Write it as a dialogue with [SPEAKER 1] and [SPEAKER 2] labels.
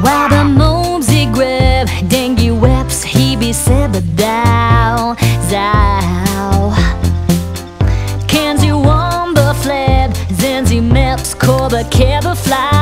[SPEAKER 1] While the moms he grab, dengue webs he be said down, down. Can you on the flap, then the maps cover cabafly.